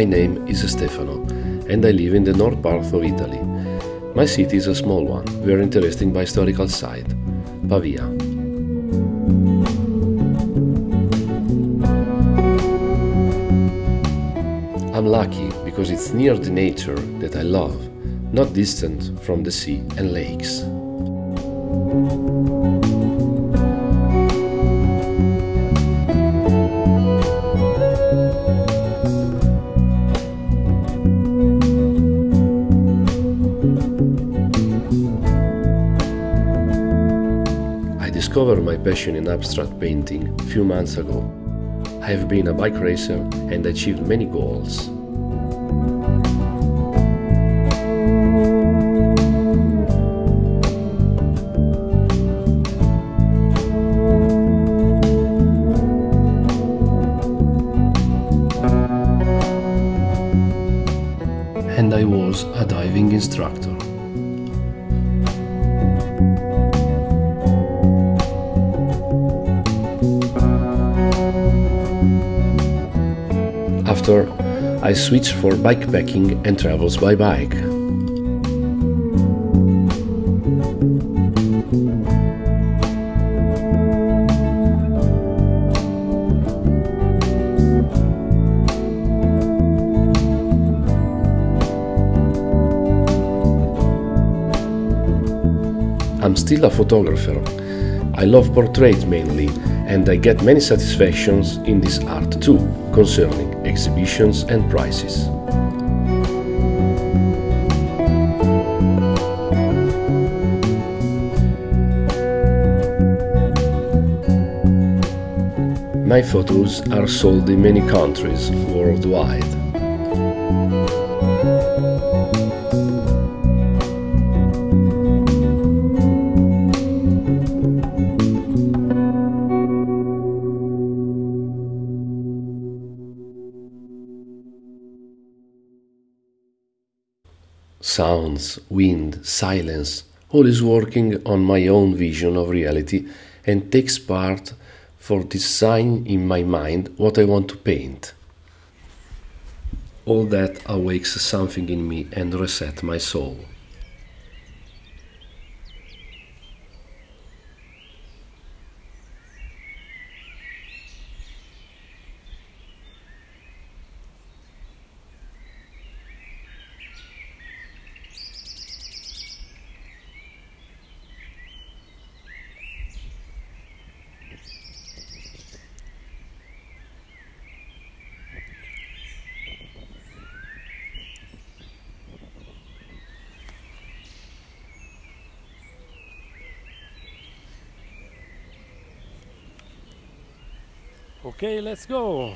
My name is Stefano and I live in the north part of Italy. My city is a small one, very interesting by historical side, Pavia. I'm lucky because it's near the nature that I love, not distant from the sea and lakes. Discovered my passion in abstract painting a few months ago. I have been a bike racer and achieved many goals. And I was a diving instructor. I switched for bikepacking and travels by bike. I'm still a photographer. I love portraits mainly, and I get many satisfactions in this art too, concerning exhibitions and prizes. My photos are sold in many countries worldwide. Sounds, wind, silence, all is working on my own vision of reality and takes part for design in my mind what I want to paint. All that awakes something in me and reset my soul. Okay, let's go.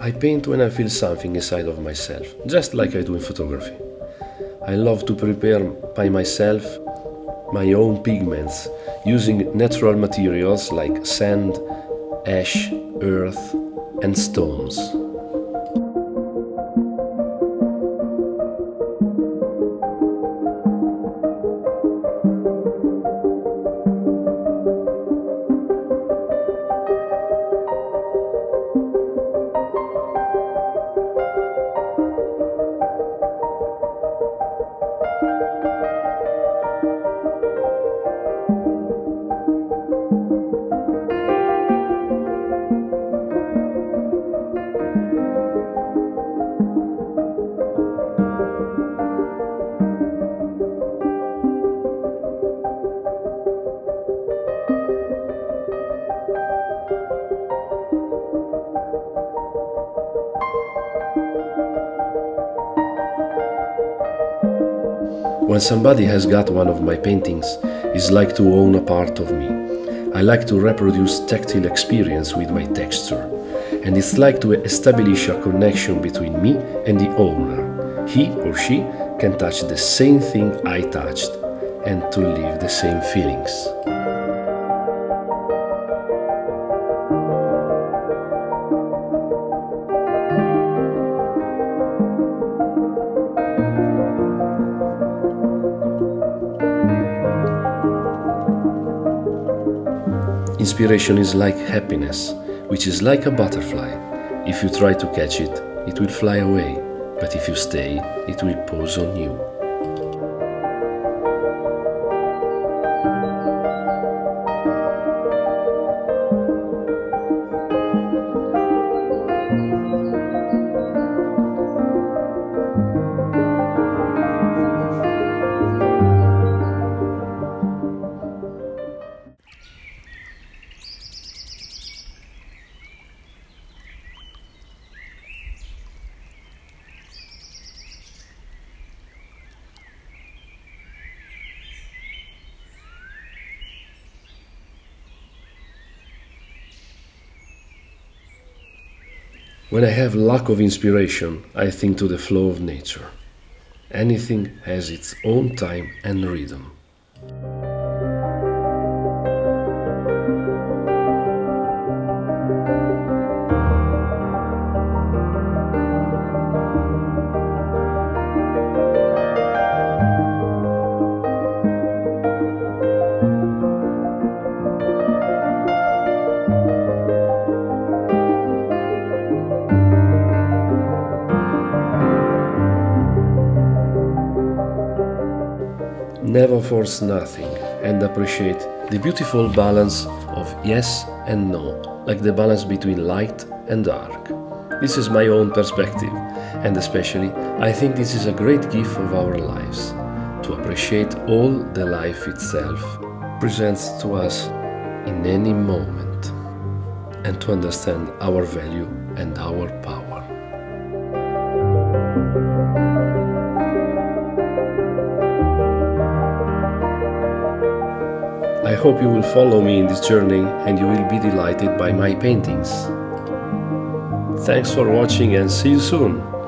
I paint when I feel something inside of myself, just like I do in photography. I love to prepare by myself my own pigments using natural materials like sand, ash, earth, and stones. When somebody has got one of my paintings, it's like to own a part of me. I like to reproduce tactile experience with my texture, and it's like to establish a connection between me and the owner. He or she can touch the same thing I touched and to live the same feelings. Inspiration is like happiness, which is like a butterfly. If you try to catch it, it will fly away, but if you stay, it will pose on you. When I have lack of inspiration, I think to the flow of nature. Anything has its own time and rhythm. Never force nothing and appreciate the beautiful balance of yes and no, like the balance between light and dark. This is my own perspective, and especially I think this is a great gift of our lives to appreciate all the life itself presents to us in any moment and to understand our value and our power. I hope you will follow me in this journey and you will be delighted by my paintings. Thanks for watching and see you soon!